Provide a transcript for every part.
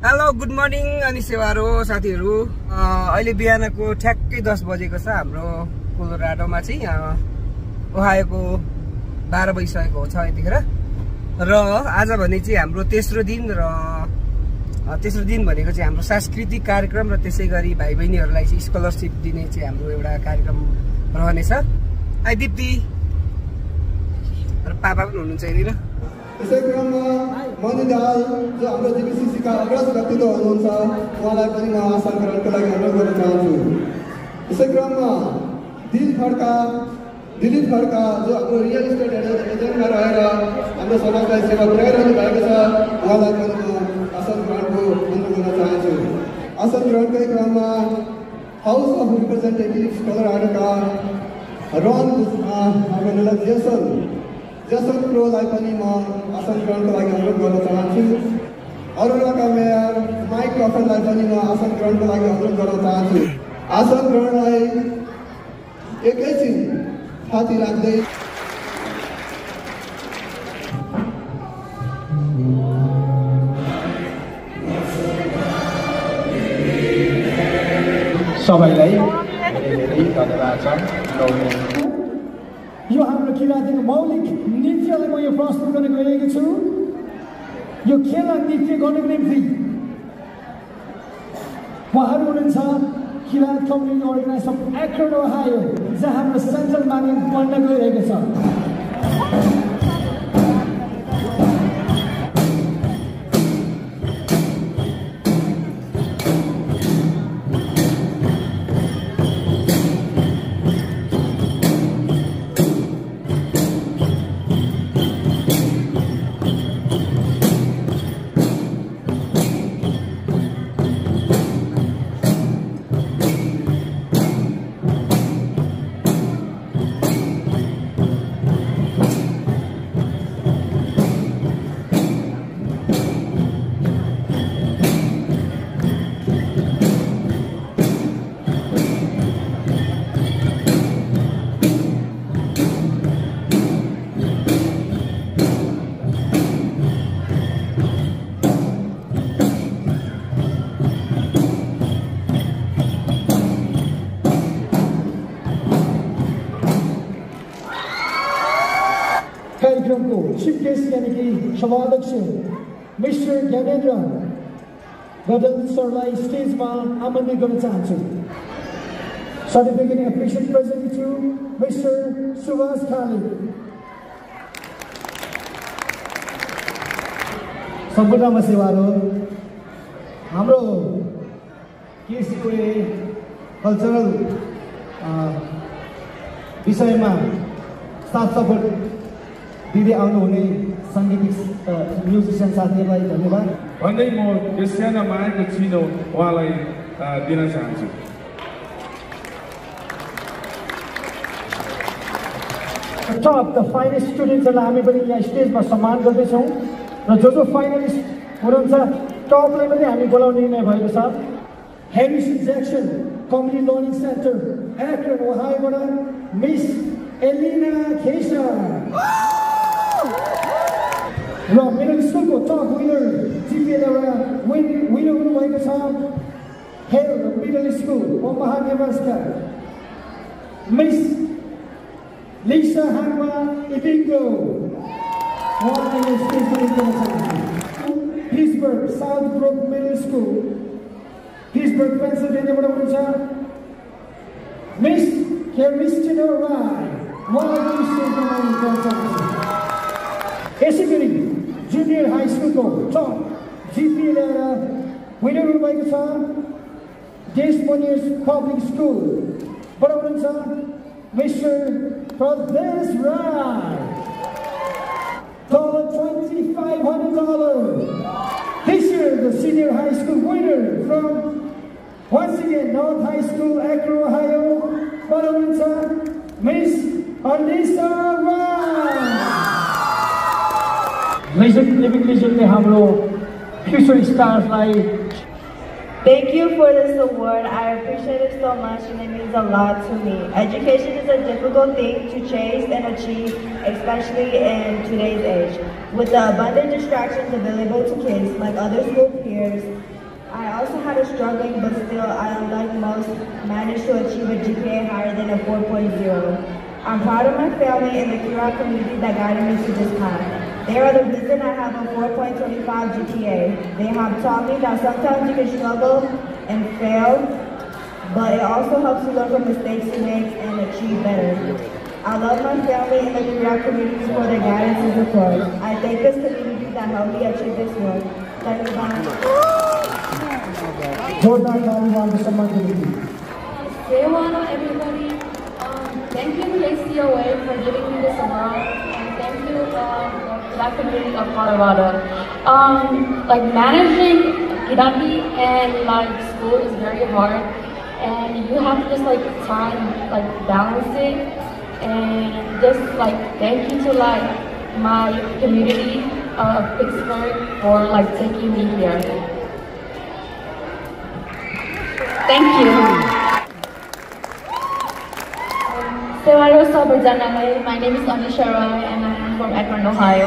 Hello good morning अनि सेवारो साथीहरू। अहिले बिहानको ठ्याक्कै दस बजेको छ हाम्रो कोलोराडोमा चाहिँ ओहाएको बाह्र बजिसकेको छ यतिखेर। र आज भने चाहिँ हाम्रो तेस्रो दिन र तेस्रो दिन भनेको चाहिँ हाम्रो सांस्कृतिक कार्यक्रम र त्यसै गरी भाइ बहिनीहरूलाई चाहिँ स्कलरसिप दिने चाहिँ हाम्रो एउटा कार्यक्रम रहनेछ। आइ दिप्ती र पापा पनि हुनुहुन्छ यहाँनिर। यसै क्रममा मणि दाल जो हाम्रो जिपिसिसीका अग्रज व्यक्तित्व हुनुहुन्छ उहाँलाई पनि म आसन ग्रहणको लागि अनुरोध गर्न चाहन्छु यसै क्रममा दिल खड्का दिलीप खड्का जो हाम्रो रियल इस्टेट एजेन्टमा रहेर हाम्रो समाजलाई सेवा पुर्याइरहनु भएको छ उहाँलाई पनि म आसन ग्रहणको अनुरोध गर्न चाहन्छु आसन ग्रहणकै क्रममा हाउस अफ रिप्रेजेन्टेटिभ कलराडोका रन हाम्रो जसन प्रोलाई पनि म आसन ग्रहणको लागि अनुरोध गर्न चाहन्छु। अरुणाका मेयर माइक कफरलाई पनि म आसन ग्रहणको लागि अनुरोध गर्न चाहन्छु। आसन ग्रहणलाई एकैछिन थाती राख्दै सबैलाई धेरै धेरै धन्यवाद छ। किराँतीको मौलिक नृत्यलाई म यो प्रस्तुत गर्न गइरहेको छु। यो खेल नृत्य गर्नको निम्ति उहाँहरू हुनुहुन्छ Kirat community organize of Akron Ohio जहाँ हाम्रो सेन्ट्रल मानिङ बन्न गइरहेको छ। सभाध्यक्ष मिस्टर ज्ञानेन्द्र गडल सरलाई स्टेजमा आमन्त्रित गर्न चाहन्छु certificate appreciate present Mr Subhash खाली सम्पूर्णमा हाम्रो केसिओए कल्चरल विषयमा साथ सपोर्ट दिँदै आउनुहुने सङ्गीतिक म्युजिसियन साथीहरूलाई धन्यवाद। भन्दै म यस सानो मायाको चिनो उहाँलाई दिन चाहन्छु। टप द फाइनेस्ट स्टुडेन्ट्सहरूलाई हामी पनि यहाँ स्टेजमा सम्मान गर्दैछौँ। र जो जो फाइनलिस्ट हुनुहुन्छ टपलाई पनि हामी बोलाउने निर्णय भएको छ। Harrison Jackson Community Learning Center actor उहाँबाट मिस एलिना खेसा र मिडल स्कुलको टप विनर जिपिएल एउटा विन विनर हुनुभएको छ Hale middle school Omaha Nebraska Miss Lisa हाङ्मा इपिङ्गो Pittsburgh South Brook middle school Pittsburgh पेन्सिल्भेनियाबाट हुनुहुन्छ मिस केमिस्टिनो राई यसै गरी जुनियर हाई स्कुलको टप जिपी ल्याएर विनर हुनुभएको छ देश मोनियर्स पब्लिक स्कुलबाट हुनुहुन्छ मिस्टर प्रदेश राय dollar twenty-five hundred dollars. This year, the senior high school winner from once again North High School, Akron, Ohio, Bonavista, Miss Alisa legend living लेजेन्डले हाम्रो future स्टार्सलाई Thank you for this award. I appreciate it so much and it means a lot to me. Education is a difficult thing to chase and achieve, especially in today's age. With the abundant distractions available to kids like other school peers, I also had a struggling, but still, I, unlike most, managed to achieve a GPA higher than a 4.0. I'm proud of my family and the Kira community that guided me to this path. They are the reason I have a 4.25 GPA. They have taught me that sometimes you can struggle and fail, but it also helps you learn from mistakes you make and achieve better. I love my family and the New community for their guidance and support. I thank this community that helped me achieve this work. Thank you, Bye. Hold on, want to someone to Say one, everybody. Um, thank you to ACOA for giving me this award, and thank you, um, that community of Colorado. Um, like managing Kiraki and like school is very hard and you have to just like time like balance it and just like thank you to like my community of Pittsburgh for like taking me here. Thank you. My name is Anisha Roy and I'm from Akron, Ohio.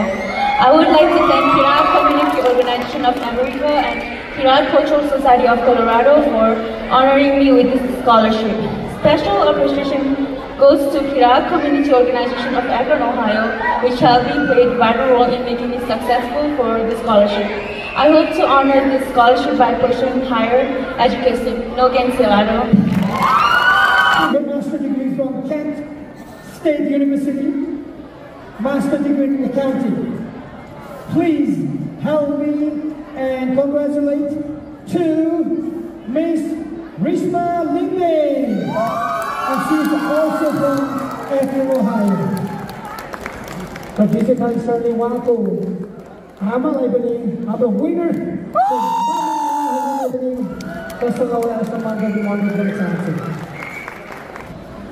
I would like to thank Kirat Community Organization of America and Kirat Cultural Society of Colorado for honoring me with this scholarship. Special appreciation goes to Kirat Community Organization of Akron, Ohio, which has been played a vital role in making me successful for this scholarship. I hope to honor this scholarship by pursuing higher education. No cancellado. The master degree from Kent State University, master degree in accounting. Please help me and congratulate to Miss Rishma Lindley. And she's also from Akron, Ohio. Participants certainly want to I'm a Lebanese, I'm a winner. Basta kawala sa mga gagawin ng mga chances.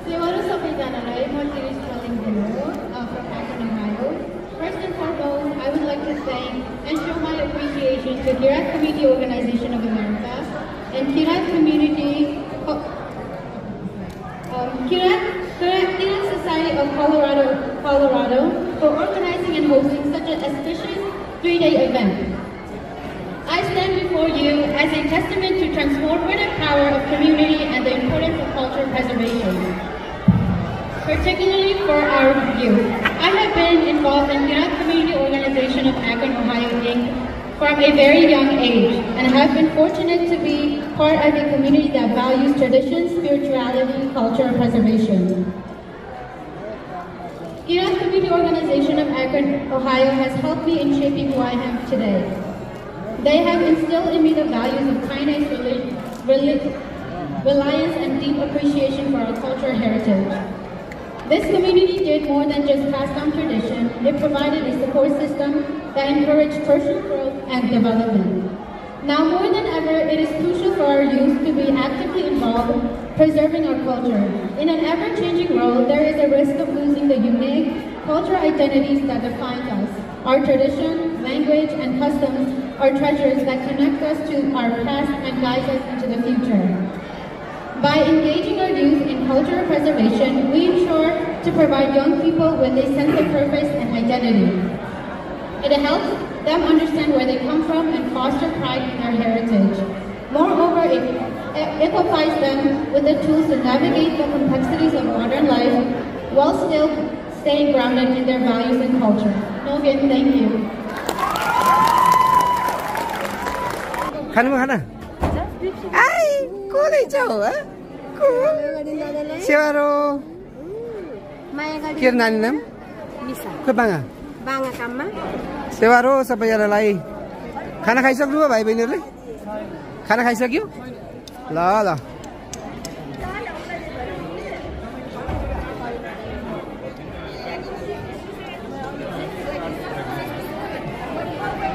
So you want to submit an arrival to this morning below? And foremost, I would like to thank and show my appreciation to Kirat Community Organization of America and Kirat Community um, Kirat, Kirat, Society of Colorado, Colorado for organizing and hosting such an auspicious three-day event. I stand before you as a testament to transformative power of community and the importance of cultural preservation particularly for our youth. I have been involved in Kirat Community Organization of Akron, Ohio, Inc. from a very young age and have been fortunate to be part of a community that values tradition, spirituality, culture, and preservation. Kirat Community Organization of Akron, Ohio has helped me in shaping who I am today. They have instilled in me the values of kindness, reli- reli- reliance, and deep appreciation for our cultural heritage. This community did more than just pass down tradition. It provided a support system that encouraged personal growth and development. Now more than ever, it is crucial for our youth to be actively involved, preserving our culture. In an ever-changing world, there is a risk of losing the unique cultural identities that define us. Our tradition, language, and customs are treasures that connect us to our past and guide us into the future. By engaging our youth in cultural preservation, we ensure to provide young people with a sense of purpose and identity. It helps them understand where they come from and foster pride in their heritage. Moreover, it equips them with the tools to navigate the complexities of modern life while still staying grounded in their values and culture. Nogan, thank you. खानुभयो खाना को हो है? को के नानी नाम बाङ्गा काममा सेवारो सबैजनालाई खाना खाइसक्नु भयो भाइ बहिनीहरूले खाना खाइसक्यो ल ल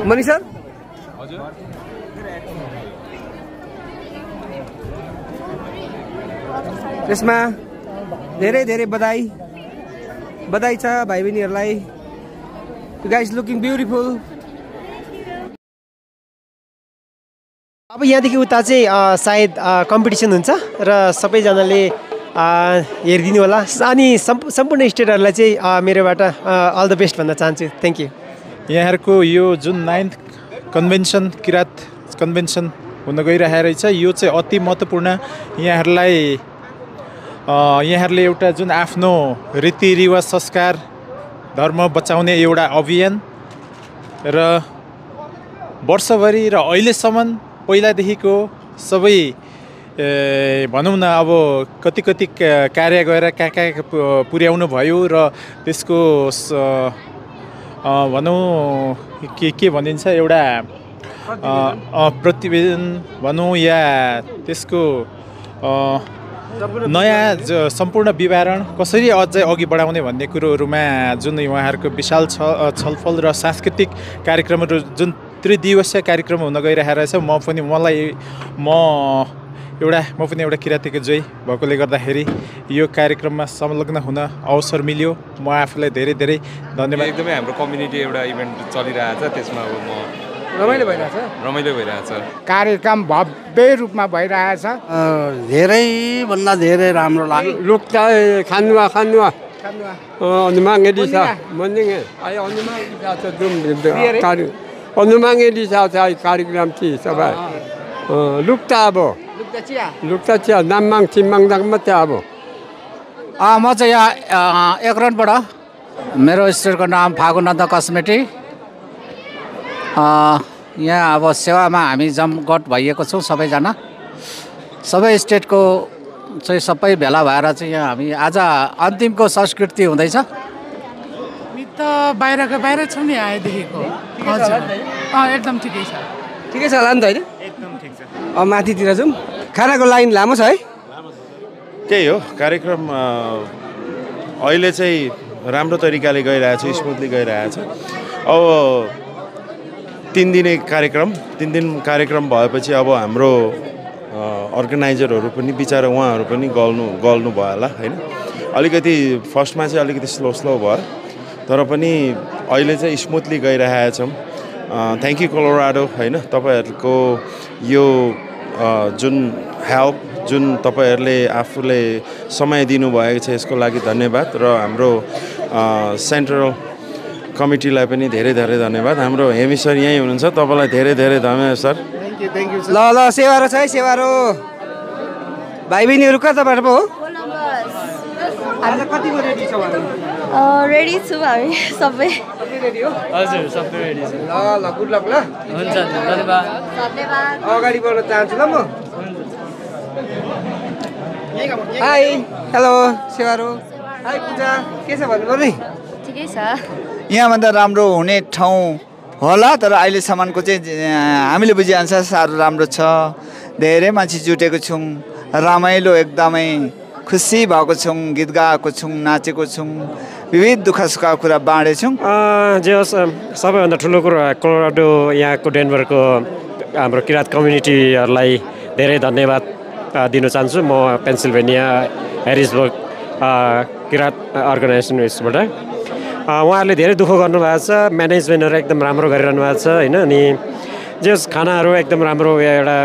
मनी सर त्यसमा धेरै धेरै बधाई। बधाई छ भाइ बहिनीहरूलाई गाइस लुकिङ ब्युटिफुल अब यहाँदेखि उता चाहिँ सायद कम्पिटिसन हुन्छ र सबैजनाले हेरिदिनु होला। अनि सम्प सम्पूर्ण स्टेटहरूलाई चाहिँ मेरोबाट अल द बेस्ट भन्न चाहन्छु। थ्याङ्क यू यहाँहरूको यो जुन नाइन्थ कन्भेन्सन किराँत कन्भेन्सन हुन गइरहेको रहेछ यो चाहिँ अति महत्त्वपूर्ण। यहाँहरूलाई यहाँहरूले एउटा जुन आफ्नो रीतिरिवाज संस्कार धर्म बचाउने एउटा अभियान र वर्षभरि र अहिलेसम्म पहिलादेखिको सबै भनौँ न अब कति कति कार्य गएर कहाँ कहाँ पुर्याउनु भयो र त्यसको भनौँ के के भनिन्छ एउटा प्रतिवेदन भनौँ या त्यसको नयाँ सम्पूर्ण विवरण कसरी अझै अघि बढाउने भन्ने कुरोहरूमा जुन उहाँहरूको विशाल छ छलफल र सांस्कृतिक कार्यक्रमहरू जुन त्रिदिवसीय कार्यक्रम हुन गइरहेको रहेछ म पनि मलाई म एउटा म पनि एउटा किराँतीको जोइ भएकोले गर्दाखेरि यो कार्यक्रममा संलग्न हुन अवसर मिल्यो। म आफूलाई धेरै धेरै धन्यवाद। एकदमै हाम्रो कम्युनिटी एउटा इभेन्ट चलिरहेछ त्यसमा अब म रमाइलो भइरहेछ। रमाइलो भइरहेछ। कार्यक्रम भव्य रूपमा भइरहेछ। धेरैभन्दा धेरै राम्रो लाग्यो। लुक्ता खानुवा खानुवा। अनुमागे दिशा आयो अनुमागे दिशा छ कार्यक्रम थी सबै लुक्ता अब। लुक्ता चिया। नाममाङ चिम्माङ दाङ मात्रै अब। म चाहिँ यहाँ एकरनबाट मेरो स्टोरको नाम फागुनन्द कस्मेटिक। यहाँ अब सेवामा हामी जमघट भइएको छौँ सबैजना। सबै स्टेटको चाहिँ सबै भेला भएर चाहिँ यहाँ हामी आज अन्तिमको संस्कृति हुँदैछ। त बाहिरको बाहिर छौँ नि आएदेखिको। हजुर। अँ एकदम ठिकै छ। ठिकै छ होला नि त होइन एकदम ठिक छ। अब माथितिर जाउँ। खानाको लाइन लामो छ है। त्यही हो कार्यक्रम अहिले चाहिँ राम्रो तरिकाले गइरहेछ स्मुथली गइरहेछ। अब तिन दिने कार्यक्रम तिन दिन कार्यक्रम भएपछि अब हाम्रो अर्गनाइजरहरू पनि बिचरा उहाँहरू पनि गल्नु गल्नु भयो होला होइन? अलिकति फर्स्टमा चाहिँ अलिकति स्लो स्लो भयो तर पनि अहिले चाहिँ स्मुथली गइरहेछौँ थ्याङ्क यू कोलोराडो होइन? तपाईँहरूको यो जुन हेल्प जुन तपाईँहरूले आफूले समय दिनुभएको छ यसको लागि धन्यवाद। र हाम्रो सेन्ट्रल कमिटीलाई पनि धेरै धेरै धन्यवाद। हाम्रो हेमी सर यहीँ हुनुहुन्छ। तपाईँलाई धेरै धेरै धन्यवाद sir. Thank you thank you ल ल सेवारो छ है सेवारो। भाइ बहिनीहरू कताबाट पो हो? आज कतिको रेडी छ रेडी छु हामी सबै। सबै रेडी हो? हजुर सबै रेडी छ। ल ल गुड लक ल। हुन्छ धन्यवाद। धन्यवाद। अगाडि बढ्न चाहन्छु ल म। हाई हेलो सेवारो। हाई पूजा। के छ भन्नु पर्ने ठिकै छ। यहाँभन्दा राम्रो हुने ठाउँ होला तर अहिलेसम्मको चाहिँ हामीले बुझेअनुसार साह्रो राम्रो छ। धेरै मान्छे जुटेको छौँ रमाइलो एकदमै खुसी भएको छौँ गीत गाएको छौँ नाचेको छौँ विविध दुःख सुखका कुरा बाँडेछौँ जे होस् सबैभन्दा ठुलो कुरो कोलोराडो यहाँको डेनभरको हाम्रो किराँत कम्युनिटीहरूलाई धेरै धन्यवाद दिन चाहन्छु। म पेन्सिल्भेनिया हेरिसबर्ग किराँत अर्गनाइजेसन उयसबाट। उहाँहरूले धेरै दुःख गर्नुभएको छ म्यानेजमेन्टहरू एकदम राम्रो गरिरहनु भएको छ होइन? अनि जे खानाहरू एकदम राम्रो एउटा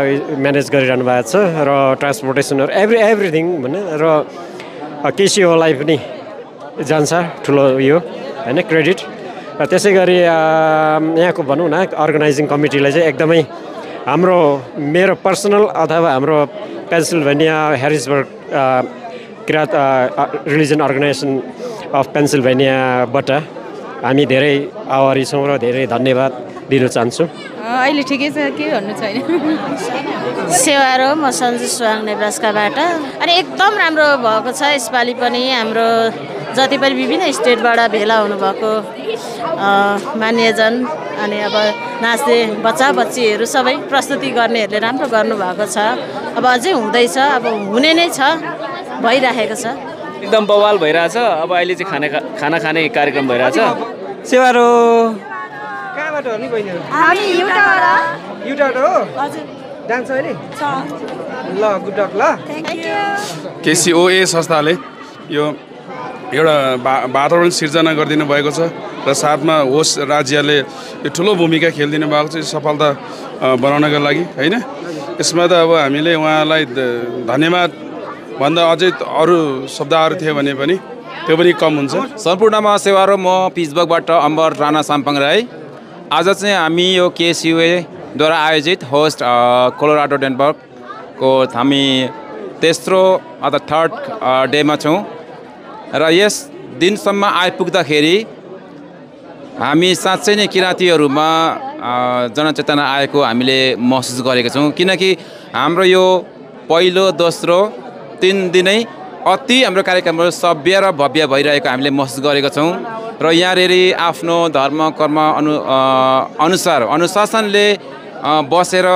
म्यानेज गरिरहनु भएको छ र ट्रान्सपोर्टेसनहरू एभ्री एभ्रिथिङ भने र केसिओलाई पनि जान्छ ठुलो उयो होइन? क्रेडिट र त्यसै गरी यहाँको भनौँ न अर्गनाइजिङ कमिटीलाई चाहिँ एकदमै हाम्रो मेरो पर्सनल अथवा हाम्रो Pennsylvania Harrisburg Kirat religion organization of पेन्सिल्भेनियाबाट हामी धेरै आभारी छौँ र धेरै धन्यवाद दिन चाहन्छु। अहिले ठिकै छ के भन्नु छैन। सेवारो म सन्जु सुवाङ नेब्रास्काबाट। अनि एकदम राम्रो भएको छ यसपालि पनि हाम्रो जति पनि विभिन्न स्टेटबाट भेला हुनुभएको मान्यजन अनि अब नाच्ने बच्चा बच्चीहरू सबै प्रस्तुति गर्नेहरूले राम्रो गर्नुभएको छ। अब अझै हुँदैछ अब हुने नै छ भइराखेको छ। एकदम बवाल भइरहेछ। अब अहिले चाहिँ खाना खाना खाने कार्यक्रम भइरहेछ। सेवारो। कहाँबाट हो नि बहिनीहरू? हामी एउटाबाट युटाबाट हो? हजुर। डान्स अहिले ल गुड लक ल। थ्याङ्क यू केसिओए संस्थाले यो एउटा वातावरण सिर्जना गरिदिनु भएको छ र साथमा होस् राज्यले यो ठुलो भूमिका खेलिदिनु भएको छ यो सफलता बनाउनका लागि होइन? यसमा त अब हामीले उहाँलाई धन्यवाद भन्दा अझै अरू शब्दहरू थियो भने पनि त्यो पनि कम हुन्छ। सम्पूर्णमा सेवा र म पिचबर्गबाट अम्बर राणा साम्पाङ राई। आज चाहिँ हामी यो केसियुएद्वारा आयोजित होस्ट कोलोराडो डेनबर्गको हामी तेस्रो अथवा थर्ड डेमा छौँ। र यस दिनसम्म आइपुग्दाखेरि हामी साँच्चै नै किराँतीहरूमा जनचेतना आएको हामीले महसुस गरेका छौँ। किनकि हाम्रो यो पहिलो दोस्रो तिन दिनै अति हाम्रो कार्यक्रमहरू सभ्य र भव्य भइरहेको हामीले महसुस गरेका छौँ। र यहाँनिर आफ्नो धर्म कर्म अनु अनुसार अनुशासनले बसेर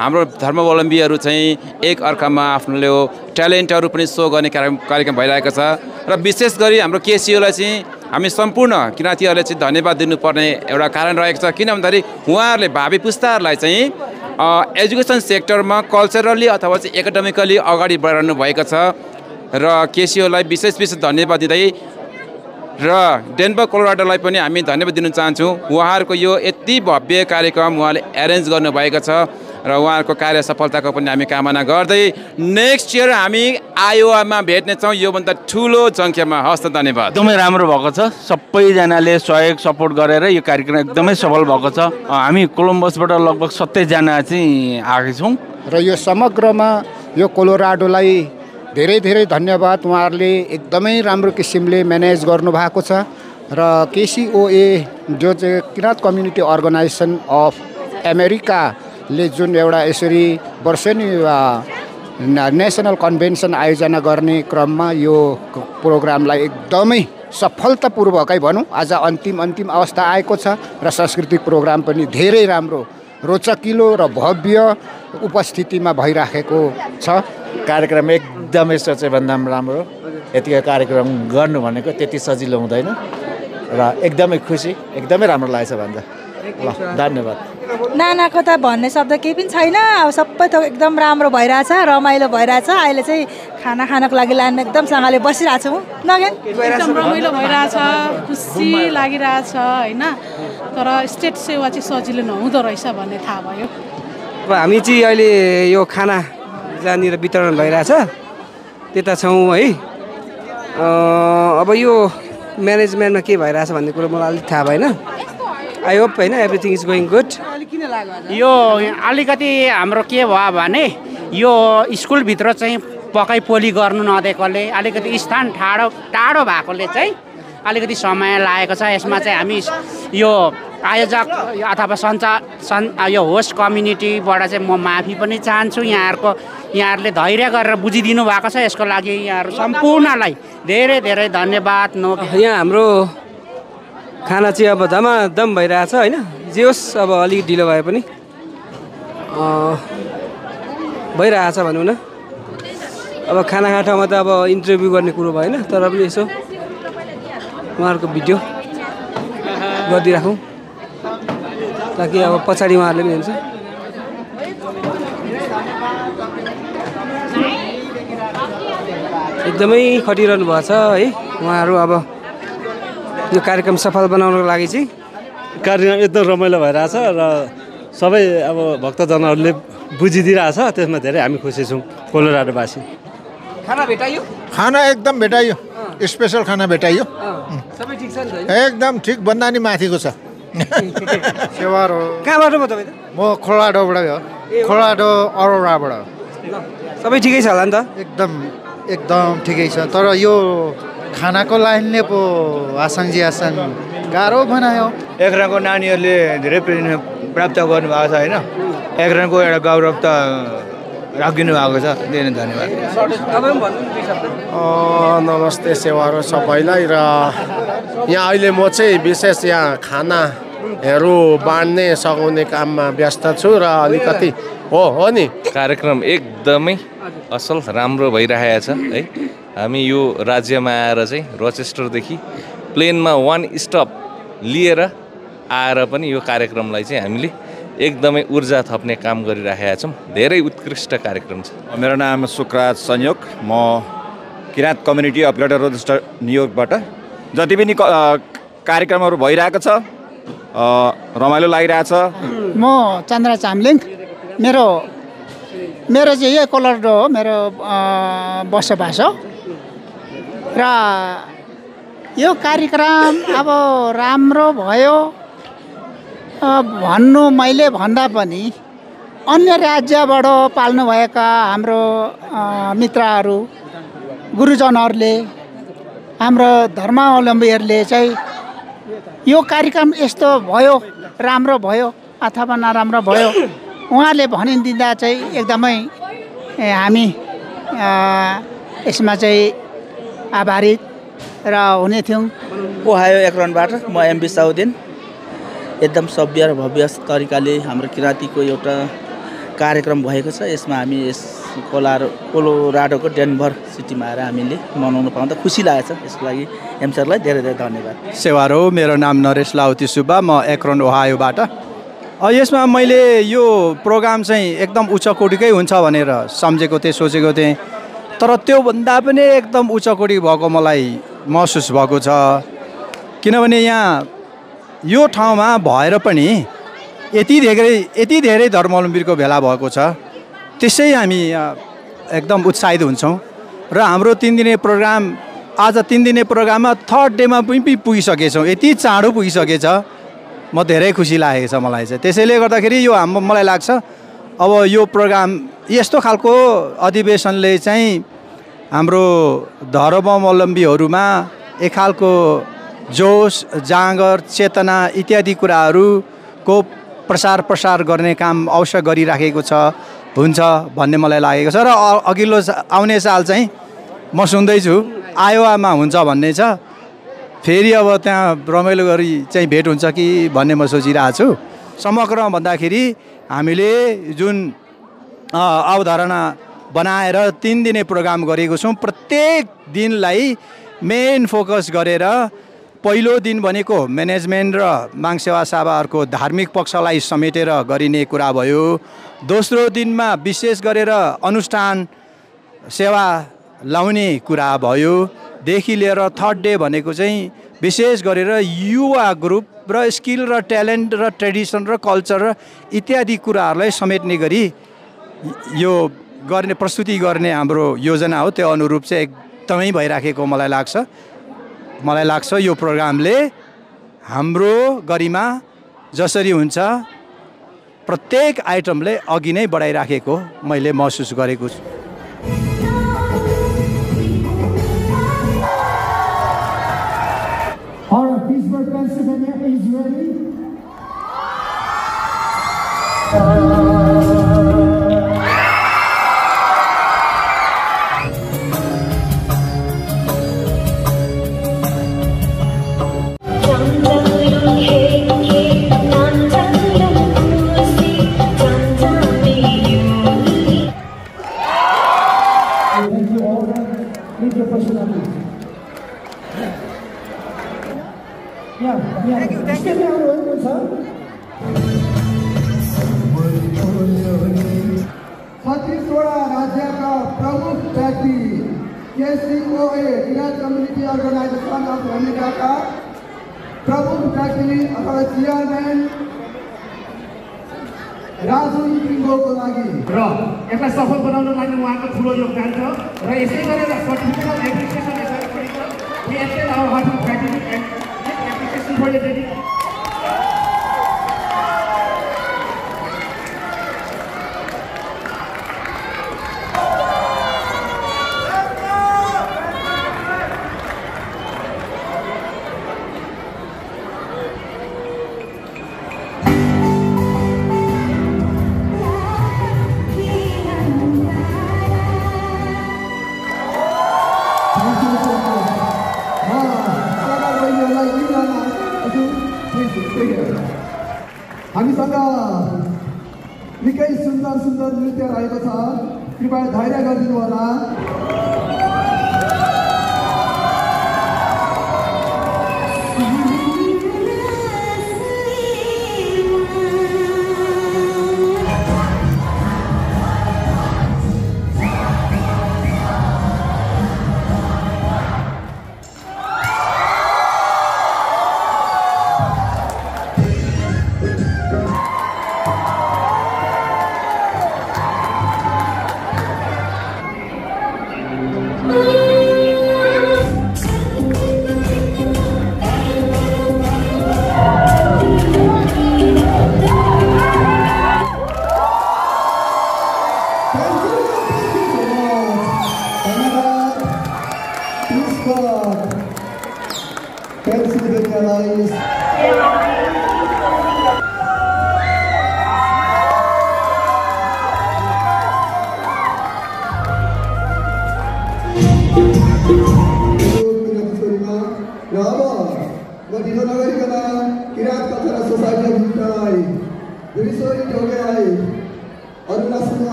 हाम्रो धर्मावलम्बीहरू चाहिँ एक अर्कामा आफ्नो ट्यालेन्टहरू पनि सो गर्ने कार्यक्रम भइरहेको छ। र विशेष गरी हाम्रो केसिओलाई चाहिँ हामी सम्पूर्ण किराँतीहरूले चाहिँ धन्यवाद दिनुपर्ने एउटा कारण रहेको छ। किन भन्दाखेरि उहाँहरूले भावी पुस्ताहरूलाई चाहिँ एजुकेसन सेक्टरमा कल्चरली अथवा चाहिँ एकाडेमिकली अगाडि बढाउनु भएको छ र केसिओलाई विशेष विशेष धन्यवाद दिँदै र डेनबर कोलोराडोलाई पनि हामी धन्यवाद दिन चाहन्छौँ। उहाँहरूको यो यति भव्य कार्यक्रम उहाँले एरेन्ज गर्नुभएको छ। र उहाँहरूको कार्य सफलताको पनि हामी कामना गर्दै नेक्स्ट इयर हामी आयोवामा भेट्नेछौँ योभन्दा ठुलो सङ्ख्यामा हस् त धन्यवाद। एकदमै राम्रो भएको छ। सबैजनाले सहयोग सपोर्ट गरेर यो कार्यक्रम एकदमै सफल भएको छ। हामी कोलम्बसबाट लगभग सत्तैजना चाहिँ आएका छौँ। र यो समग्रमा यो कोलोराडोलाई धेरै धेरै धन्यवाद। उहाँहरूले एकदमै राम्रो किसिमले म्यानेज गर्नुभएको छ। र केसिओए जो चाहिँ किराँत कम्युनिटी अर्गनाइजेसन अफ अमेरिकाले जुन एउटा यसरी वर्षेनी नेसनल कन्भेन्सन आयोजना गर्ने क्रममा यो प्रोग्रामलाई एकदमै सफलतापूर्वकै भनौँ आज अन्तिम अन्तिम अवस्था आएको छ र सांस्कृतिक प्रोग्राम पनि धेरै राम्रो रोचकिलो र भव्य उपस्थितिमा भइराखेको छ। कार्यक्रम एकदमै सोचेभन्दा पनि राम्रो। यतिको कार्यक्रम गर्नु भनेको त्यति सजिलो हुँदैन र एकदमै खुसी एकदमै राम्रो लागेछ भन्दा। ल धन्यवाद। नानाको त भन्ने शब्द केही पनि छैन। अब सबै थोक एकदम राम्रो भइरहेछ रमाइलो भइरहेछ। अहिले चाहिँ खाना खानको लागि लाइनमा एकदमसँगले बसिरहेको छौँ नगेन एकदम रमाइलो भइरहेछ खुसी लागिरहेछ होइन? तर स्टेट सेवा चाहिँ सजिलो नहुँदो रहेछ भन्ने थाहा भयो। अब हामी चाहिँ अहिले यो खाना जहाँनिर वितरण भइरहेछ। त्यता छौँ है। अँ, अब यो म्यानेजमेन्टमा के भइरहेछ भन्ने कुरो मलाई अलिक थाहा भएन। आई होप होइन एभ्रिथिङ इज गोइङ गुड यो अलिकति हाम्रो के भयो भने यो स्कुलभित्र चाहिँ पकाइ पोली गर्नु नदिएकोले अलिकति स्थान टाढो टाढो भएकोले चाहिँ अलिकति समय लागेको छ। यसमा चाहिँ हामी यो आयोजक अथवा सञ्चा सन् यो होस्ट कम्युनिटीबाट चाहिँ म माफी पनि चाहन्छु। यहाँहरूको यहाँहरूले धैर्य गरेर बुझिदिनु भएको छ। यसको लागि यहाँहरू सम्पूर्णलाई धेरै धेरै धन्यवाद। नो यहाँ हाम्रो खाना चाहिँ अब धमाधम भइरहेछ होइन? जे होस् अब अलिक ढिलो भए पनि। भइरहेछ भनौँ न। अब खाना खाने ठाउँमा त अब इन्टरभ्यू गर्ने कुरो भएन तर पनि यसो उहाँहरूको भिडियो गरिदिइराखौँ। ताकि अब पछाडि उहाँहरूले पनि हेर्छ। एकदमै खटिरहनु भएको छ है उहाँहरू अब। यो कार्यक्रम सफल बनाउनको लागि चाहिँ? कार्यक्रम एकदम रमाइलो भइरहेछ र सबै अब भक्तजनहरूले बुझिदिइरहेछ त्यसमा धेरै हामी खुसी छौँ कोलोराडोवासी। खाना भेटाइयो? खाना एकदम भेटाइयो। स्पेसल खाना भेटाइयो। सबै ठिक छ नि त एकदम ठिक भन्दा नि माथिको छ। सेवार हो। कहाँबाट तपाईँ म खोलाडोबाट हो। खोलाडो अरोराबाट सबै ठिकै छ होला नि त? एकदम एकदम ठिकै छ। तर यो खानाको लाइनले पो आसाङजी आसान गाह्रो बनायो। एकराको नानीहरूले धेरै प्रेरणा प्राप्त गर्नुभएको छ होइन? एकराको एउटा गौरव त राखिदिनु भएको छ। नै धन्यवाद। तपाईँ पनि भन्नु दुई शब्द। अ, नमस्ते सेवाहरू सबैलाई र यहाँ अहिले म चाहिँ विशेष यहाँ खानाहरू बाँड्ने सघाउने काममा व्यस्त छु र अलिकति हो हो नि कार्यक्रम एकदमै असल राम्रो भइरहेको छ है। हामी यो राज्यमा आएर चाहिँ रोचेस्टरदेखि प्लेनमा वान स्टप लिएर आएर पनि यो कार्यक्रमलाई चाहिँ हामीले एकदमै ऊर्जा थप्ने काम गरिरहेका छौँ। धेरै उत्कृष्ट कार्यक्रम छ। मेरो नाम सुकराज संयोग म Kirat community of greater Rochester न्युयोर्कबाट। जति पनि कार्यक्रमहरू भइरहेको छ रमाइलो लागिरहेछ। म चन्द्र चामलिङ मेरो मेरो चाहिँ यही कोलरडो हो मेरो बसोबास र यो कार्यक्रम अब राम्रो भयो भन्नु मैले भन्दा पनि अन्य राज्यबाट पाल्नुभएका हाम्रो मित्रहरू गुरुजनहरूले हाम्रो धर्मावलम्बीहरूले चाहिँ यो कार्यक्रम यस्तो भयो राम्रो भयो अथवा नराम्रो भयो उहाँले भनिदिँदा चाहिँ एकदमै हामी यसमा चाहिँ आभारित र हुने थियौँ। ओहायो एकरनबाट म एमबी साउदेन एकदम सभ्य र भव्य तरिकाले हाम्रो किराँतीको एउटा कार्यक्रम भएको छ यसमा हामी यस कोलार कोलोराडोको डेनभर सिटीमा आएर हामीले मनाउनु पाउँदा खुसी लागेको छ। यसको लागि एम सरलाई धेरै धेरै धन्यवाद। सेवारो मेरो नाम नरेश लाउती सुब्बा म एक्रोन ओहायोबाट। यसमा मैले यो प्रोग्राम चाहिँ एकदम उच्च कोटिकै हुन्छ भनेर सम्झेको थिएँ सोचेको थिएँ। तर त्योभन्दा पनि एकदम उच्च कोटि भएको मलाई महसुस भएको छ। किनभने यहाँ यो ठाउँमा भएर पनि यति धेरै यति धेरै धर्मावलम्बीको भेला भएको छ। त्यसै हामी एकदम उत्साहित हुन्छौँ। र हाम्रो तिन दिने प्रोग्राम आज तिन दिने प्रोग्राममा थर्ड डेमा पनि पुगिसकेछौँ। यति चाँडो पुगिसकेछ। म धेरै खुसी लागेको छ मलाई चाहिँ। त्यसैले गर्दाखेरि यो हाम्रो मलाई लाग्छ अब यो प्रोग्राम यस्तो खालको अधिवेशनले चाहिँ हाम्रो धर्मावलम्बीहरूमा एक खालको जोस जाँगर चेतना इत्यादि कुराहरूको प्रसार प्रसार गर्ने काम अवश्य गरिराखेको छ। हुन्छ भन्ने मलाई लागेको छ र अघिल्लो आउने साल चाहिँ म सुन्दैछु। आयोवामा हुन्छ भन्ने छ। फेरि अब त्यहाँ रमाइलो गरी चाहिँ भेट हुन्छ कि भन्ने म सोचिरहेको छु। समग्रमा भन्दाखेरि हामीले जुन अवधारणा बनाएर तिन दिने प्रोग्राम गरेको छौँ प्रत्येक दिनलाई मेन फोकस गरेर पहिलो दिन भनेको म्यानेजमेन्ट र माग सेवा सेवाहरूको धार्मिक पक्षलाई समेटेर गरिने कुरा भयो। दोस्रो दिनमा विशेष गरेर अनुष्ठान सेवा लाउने कुरा भयो। देखि लिएर थर्ड डे भनेको चाहिँ विशेष गरेर युवा ग्रुप र स्किल र ट्यालेन्ट र ट्रेडिसन र कल्चर र इत्यादि कुराहरूलाई समेट्ने गरी यो गर्ने प्रस्तुति गर्ने हाम्रो योजना हो। त्यो अनुरूप चाहिँ एकदमै भइराखेको मलाई लाग्छ। मलाई लाग्छ यो प्रोग्रामले हाम्रो गरिमा जसरी हुन्छ प्रत्येक आइटमले अघि नै बढाइराखेको मैले महसुस गरेको छु। केसिओए विराट कम्युनिटी अथवा लागि र यसलाई सफल बनाउन लागि उहाँको ठुलो योगदान छ। र यसै गरेर निकै सुन्दर सुन्दर नृत्य रहेको छ। कृपया धैर्य गरिदिनु होला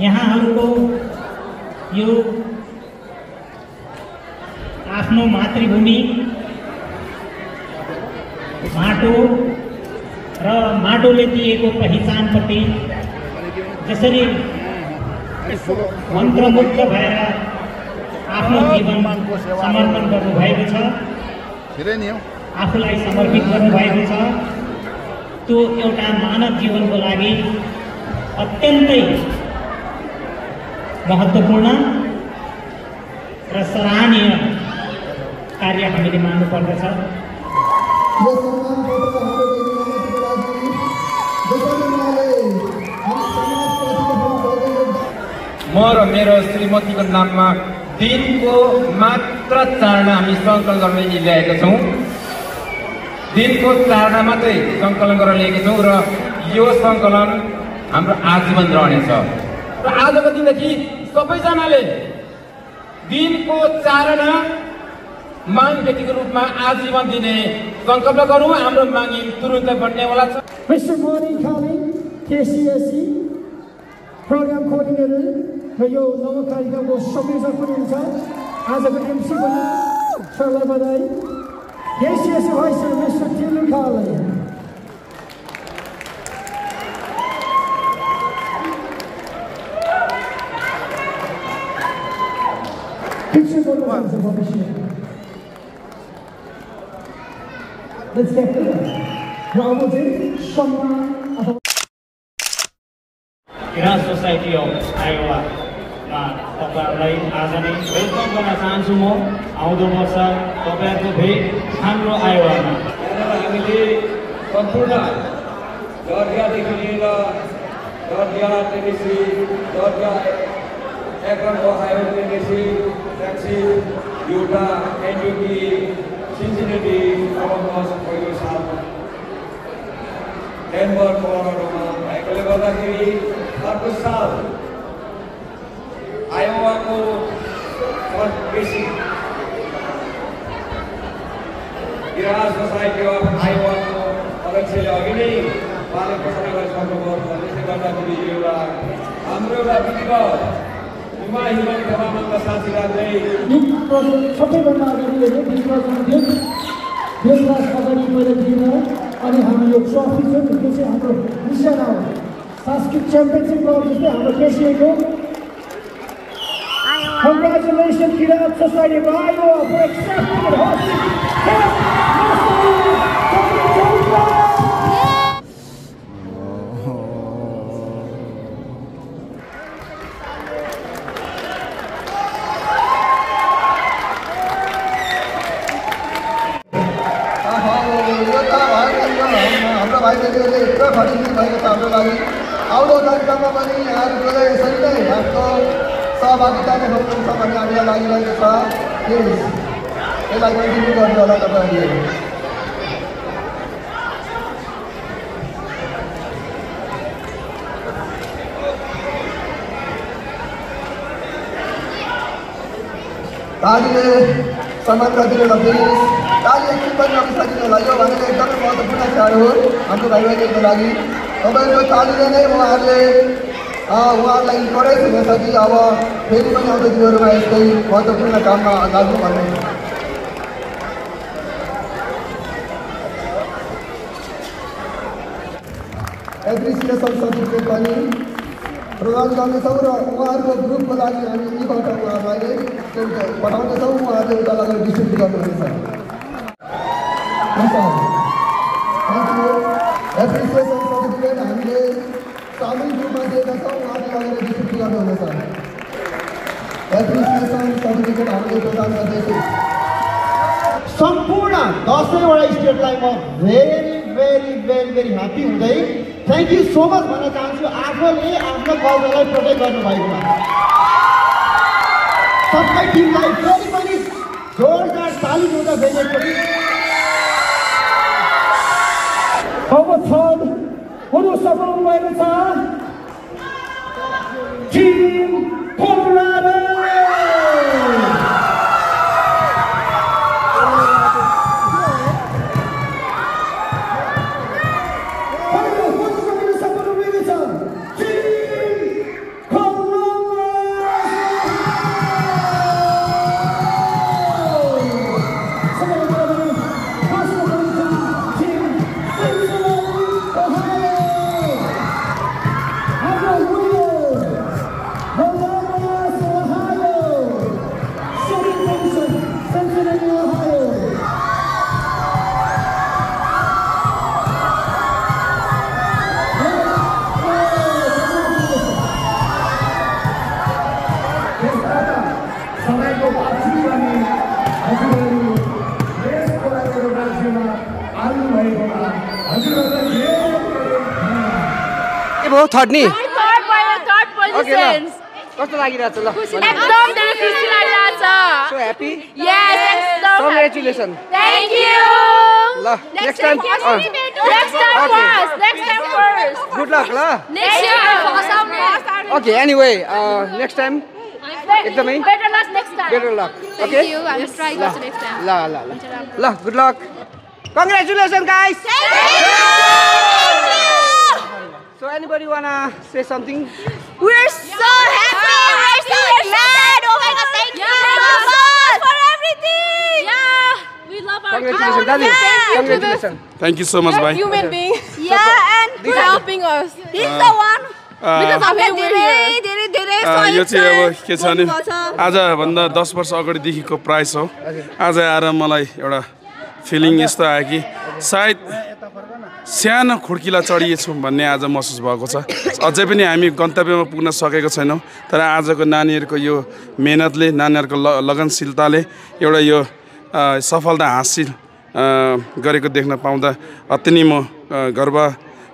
यहाँहरूको यो आफ्नो मातृभूमि माटो र माटोले दिएको पहिचानप्रति जसरी मन्त्रमुग्ध भएर आफ्नो जीवन समर्पण गर्नुभएको छ आफूलाई समर्पित गर्नुभएको छ त्यो एउटा मानव जीवनको लागि अत्यन्तै महत्त्वपूर्ण र सराहनीय कार्य हामीले मान्नुपर्दछ। म र मेरो श्रीमतीको नाममा दिनको मात्र चाडमा हामी सङ्कलन गरेर ल्याएका छौँ। दिनको चाडमा मात्रै सङ्कलन गरेर ल्याएका छौँ र यो सङ्कलन हाम्रो आजीवन रहनेछ। र आजको दिनदेखि सबैजनाले दिनको चाडमा माग व्यक्तिको रूपमा आजीवन दिने सङ्कल्प गरौँ। हाम्रो मागी तुरुन्तै बढ्नेवाला छ। Mr. Moni Kali, KCSC, program coordinator र यो नव कार्यक्रमको संयोजक हुनुहुन्छ आजको एमसी पनि सरलाई बधाई केसिएससी भाइस मिस्टर टिलु खाले भविष्य Let's get सम्मान अथवा किराँत सोसाइटी अफ आयोवामा तपाईँहरूलाई आज नै वेलकम गर्न चाहन्छु म आउँदो वर्ष तपाईँहरूको भेट हाम्रो आयोवामा हामीले सम्पूर्ण जर्जियादेखि लिएर Georgia Tennessee Ohio Tennessee Utah एनयुटी Cincinnati Columbus पहिलो साल डेनभर कोलोराडोमा भएकोले गर्दाखेरि अर्को साल आयोवाको बेसी विराज सोसाइटी अफ आयोवाको अध्यक्षले अघि नै पालन पोषण गरिसक्नुभयो त्यसले गर्दाखेरि एउटा हाम्रो एउटा विधिवत सबैभन्दा अगाडि हेर्ने विश्वासमा देश देशलाई अगाडि पहिला दिएर अनि हाम्रो यो ट्रफी छ नि त्यो चाहिँ हाम्रो निशाना हो सांस्कृतिक च्याम्पियनसिप क्लब जस्तै हाम्रो केसिएको Congratulations, Society of Iowa, for accepting यसलाई कन्टिन्यू गर्नु होला तपाईँहरूले तालीले सम्मान गरिदिनु होला प्लिज ताली एकछिन पनि नबिसाइदिनु होला यो भनेको एकदमै महत्त्वपूर्ण चाड हो हाम्रो भाइ बहिनीहरूको लागि तपाईँहरूको तालीले नै उहाँहरूले उहाँहरूलाई इन्करेज हुनेछ कि अब फेरि पनि आउँदो दिनहरूमा यस्तै महत्त्वपूर्ण काममा लाग्नु भन्ने एप्रिसिएसन पनि प्रदान गर्नेछौँ र उहाँहरूको ग्रुपको लागि हामी यीबाट उहाँहरूलाई नै पठाउनेछौँ उहाँहरूले उता लगेर डिस्ट्रिब्युट गर्नुहुनेछ। एप्रिसिएसन सर्टिफिकेट हामीले सामूहिक रूपमा दिएका छौँ। उहाँले लगेर डिस्ट्रिब्युट गर्नुहुनेछ। एप्रिसिएसन सर्टिफिकेट हामीले प्रदान गर्दैछौँ। सम्पूर्ण दसैँवटा स्टेटलाई म very very very very happy हुँदै थ्याङ्क यू सो मच भन्न चाहन्छु आफूले आफ्नो कल्चरलाई प्रोटेक्ट गर्नुभएकोमा सबै टिमलाई फेरि पनि जोरदार ताली दिउँदा फेरि अब थर्ड हुनु सफल भएको छ टिम कोलोराडो भयो थर्ड नि कस्तो लागिरहेछ ल एकदम धेरै खुसी लागिरहेछ सो ह्याप्पी यस एकदम कङ्ग्रेचुलेसन थ्याङ्क यू ल next time next time first next time first good luck ल नेक्स्ट इयर फर्स्ट आउने ओके एनिवे नेक्स्ट टाइम एकदमै better luck next time better luck Thank okay. ल ल ल ल good luck congratulation guys So anybody wanna say something? We're so happy. We're so glad. Oh my God, thank you so much for everything. Yeah, we love our Congratulations, Daddy. Congratulations. Thank you so much, bye. human being. Yeah, and for helping us. He's Uh, the one. uh, यो चाहिँ अब के छ भने। आजभन्दा दस वर्ष अगाडिदेखिको प्राइस हो आज आएर मलाई एउटा फिलिङ यस्तो आयो कि सायद सानो खुड्किला चढिएछौँ भन्ने आज महसुस भएको छ। अझै पनि हामी गन्तव्यमा पुग्न सकेको छैनौँ तर आजको नानीहरूको यो मेहनतले नानीहरूको ल लगनशीलताले एउटा यो सफलता हासिल गरेको देख्न पाउँदा अति नै म गर्व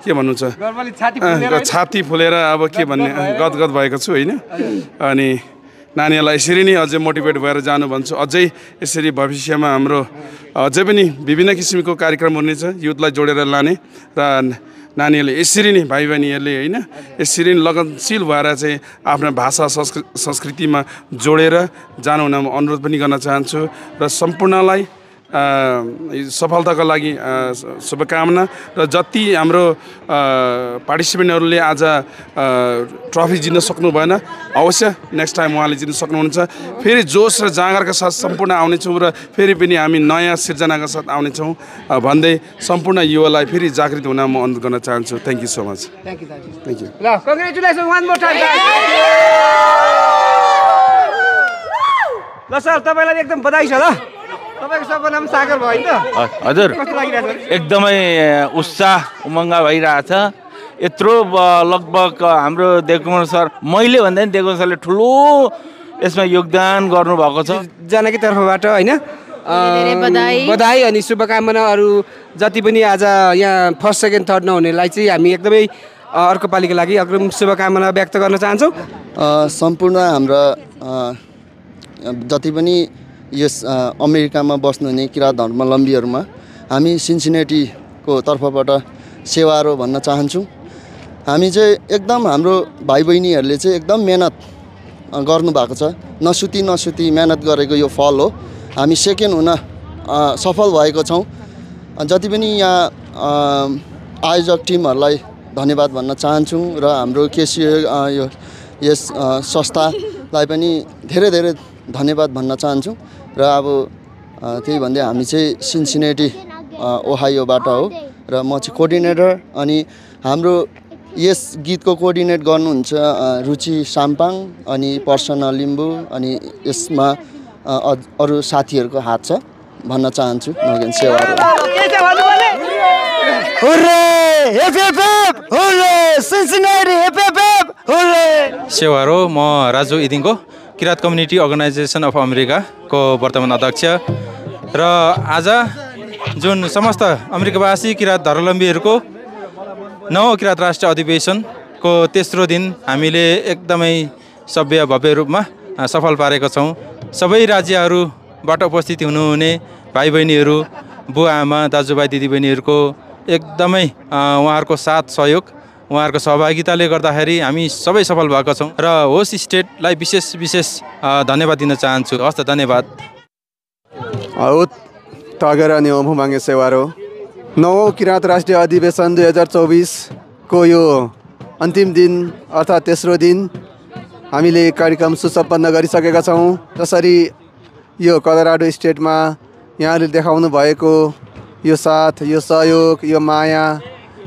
के भन्नु छ? गर्वले छाती अँ, फुलेर छाती फुलेर अब के भन्ने गदगद भएको छु होइन? अनि नानीहरूलाई यसरी नै अझै मोटिभेट भएर जानु भन्छु। अझै यसरी भविष्यमा हाम्रो अझै पनि विभिन्न किसिमको कार्यक्रम हुनेछ युथलाई जोडेर लाने र नानीहरूले यसरी नै भाइ बहिनीहरूले होइन यसरी नै लगनशील भएर चाहिँ आफ्नो भाषा संस्कृ संस्कृतिमा जोडेर जानु हुन म अनुरोध पनि गर्न चाहन्छु र सम्पूर्णलाई सफलताको लागि शुभकामना र जति हाम्रो पार्टिसिपेन्टहरूले आज ट्रफी जित्न सक्नु भएन अवश्य नेक्स्ट टाइम उहाँले जित्न सक्नुहुन्छ। फेरि जोस र जाँगरका साथ सम्पूर्ण आउनेछौँ र फेरि पनि हामी नयाँ सिर्जनाका साथ आउनेछौँ। भन्दै सम्पूर्ण युवालाई फेरि जागृत हुन म अनुरोध गर्न चाहन्छु। Thank you so much Thank you, thank you. Thank you ल कङ्ग्रेचुलेसन वान मोर टाइम ल सर तपाईँलाई एकदम बधाई छ ल। सागर भयो हजुर। एकदमै उत्साह उमङ्ग भइरहेछ। यत्रो लगभग हाम्रो देवकुमार सर मैले भन्दा पनि देवकुमार सरले ठुलो यसमा योगदान गर्नुभएको छ। जनाकै तर्फबाट होइन? बधाई। बधाई अनि शुभकामनाहरू जति पनि आज यहाँ फर्स्ट सेकेन्ड थर्ड नहुनेलाई चाहिँ हामी एकदमै अर्को पालिको लागि अग्रिम शुभकामना व्यक्त गर्न चाहन्छौँ। अ, सम्पूर्ण हाम्रा जति पनि यस अमेरिकामा बस्नुहुने किराँत धर्मावलम्बीहरूमा हामी सिन्सिनेटीको तर्फबाट सेवारो भन्न चाहन्छौँ। हामी चाहिँ एकदम हाम्रो भाइ बहिनीहरूले चाहिँ एकदम मेहनत गर्नुभएको छ। नसुती नसुती मेहनत गरेको यो फल हो। हामी सेकेन्ड हुन सफल भएको छौँ। जति पनि यहाँ आयोजक टिमहरूलाई धन्यवाद भन्न चाहन्छौँ र हाम्रो केसी अ, यो यस संस्थालाई पनि धेरै धेरै धन्यवाद भन्न चाहन्छौँ। र अब त्यही भन्दै हामी चाहिँ सिन्सिनेटी ओहायोबाट हो। र म चाहिँ कोअर्डिनेटर अनि हाम्रो यस गीतको कोअर्डिनेट गर्नुहुन्छ रुचि साम्पाङ अनि पर्सना लिम्बू अनि यसमा अरू साथीहरूको हात छ भन्न चाहन्छु नगेन सेवाहरू! सेवारो म राजु इदिङको किराँत कम्युनिटी अर्गनाइजेसन अफ अमेरिकाको वर्तमान अध्यक्ष र आज जुन समस्त अमेरिकावासी किराँत धर्मावलम्बीहरूको नौ किराँत राष्ट्रिय अधिवेशनको तेस्रो दिन हामीले एकदमै सभ्य भव्य रूपमा सफल पारेका छौँ। सबै राज्यहरूबाट उपस्थित हुनुहुने भाइ बहिनीहरू बुवा आमा दाजुभाइ दिदीबहिनीहरूको एकदमै उहाँहरूको साथ सहयोग उहाँहरूको सहभागिताले गर्दाखेरि हामी सबै सफल भएका छौँ। र होस् स्टेटलाई विशेष विशेष धन्यवाद दिन चाहन्छु। हस् त धन्यवाद। अनि ओमु मागे सेवारो। नौ किराँत राष्ट्रिय अधिवेशन दुई हजार चौबिसको यो अन्तिम दिन अर्थात् तेस्रो दिन हामीले कार्यक्रम सुसम्पन्न गरिसकेका छौँ। जसरी यो कलराडो स्टेटमा यहाँले देखाउनु भएको यो साथ यो सहयोग यो माया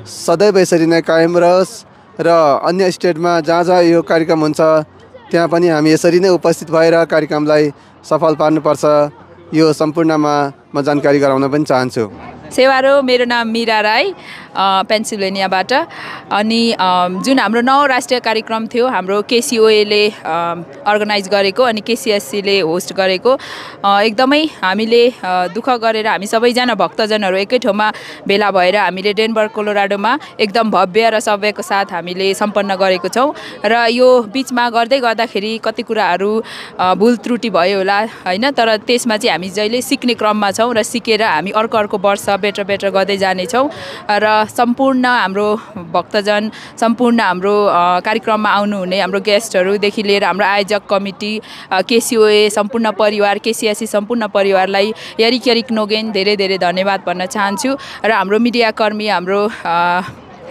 सदैव यसरी नै कायम रहोस् र अन्य स्टेटमा जहाँ जहाँ यो कार्यक्रम हुन्छ त्यहाँ पनि हामी यसरी नै उपस्थित भएर कार्यक्रमलाई सफल पार्नुपर्छ। यो सम्पूर्णमा म जानकारी गराउन पनि चाहन्छु। सेवारो मेरो नाम मिरा राई। पेन्सिल्भेनियाबाट अनि जुन हाम्रो नौ राष्ट्रिय कार्यक्रम थियो हाम्रो केसिओएले अर्गनाइज गरेको अनि केसिएससीले होस्ट गरेको एकदमै हामीले दुःख गरेर हामी सबैजना भक्तजनहरू एकै ठाउँमा भेला भएर हामीले डेनबर कोलोराडोमा एकदम भव्य र सभ्यको साथ हामीले सम्पन्न गरेको छौँ। र यो बिचमा गर्दै गर्दाखेरि कति कुराहरू भुल त्रुटि भयो होला होइन? तर त्यसमा चाहिँ हामी जहिले सिक्ने क्रममा छौँ र सिकेर हामी अर्को अर्को वर्ष बेटर बेटर गर्दै जानेछौँ। र सम्पूर्ण हाम्रो भक्तजन सम्पूर्ण हाम्रो कार्यक्रममा आउनुहुने हाम्रो गेस्टहरूदेखि लिएर हाम्रो आयोजक कमिटी केसिओए सम्पूर्ण परिवार केसिएससी सम्पूर्ण परिवारलाई यरिक यरिक नोगेन धेरै धेरै धन्यवाद भन्न चाहन्छु। र हाम्रो मिडियाकर्मी हाम्रो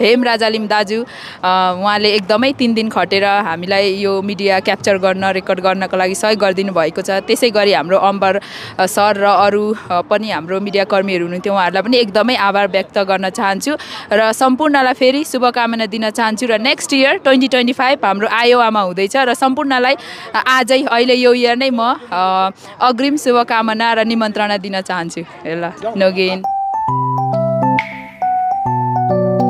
हेम राजालिम दाजु उहाँले एकदमै तिन दिन खटेर हामीलाई यो मिडिया क्याप्चर गर्न रेकर्ड गर्नको लागि सहयोग गरिदिनु भएको छ। त्यसै गरी हाम्रो अम्बर सर र अरू पनि हाम्रो मिडियाकर्मीहरू हुनुहुन्थ्यो। उहाँहरूलाई पनि एकदमै आभार व्यक्त गर्न चाहन्छु र सम्पूर्णलाई फेरि शुभकामना दिन चाहन्छु र next year twenty twenty five हाम्रो आयोवामा हुँदैछ र सम्पूर्णलाई आजै अहिले यो इयर नै म अग्रिम शुभकामना र निमन्त्रणा दिन चाहन्छु। ल नोगेन।